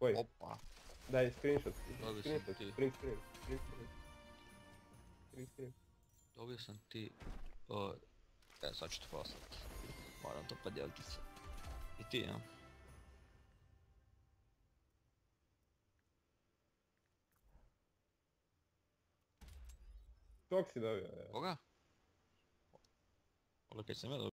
Koji? Opa. Daj, screenshot. Dobio sam screenshot. ti. Print screen. Print screen. Print screen. Dobio sam ti... Uh, e, sad ću ti poslati. Moram to podijeliti se. I ti, ja? Kog si dobio, ja. Koga? Ovo kaj sam ja dobio.